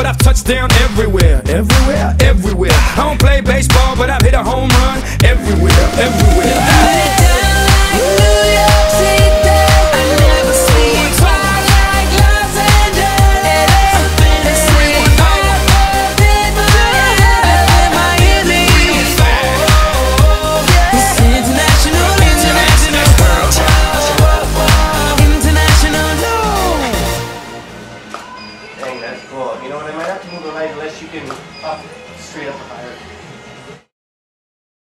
but I've touched down everywhere, everywhere, everywhere. I don't play baseball, but I've hit a home run everywhere, everywhere. as. You know what I might have to move the light unless you can up straight up higher.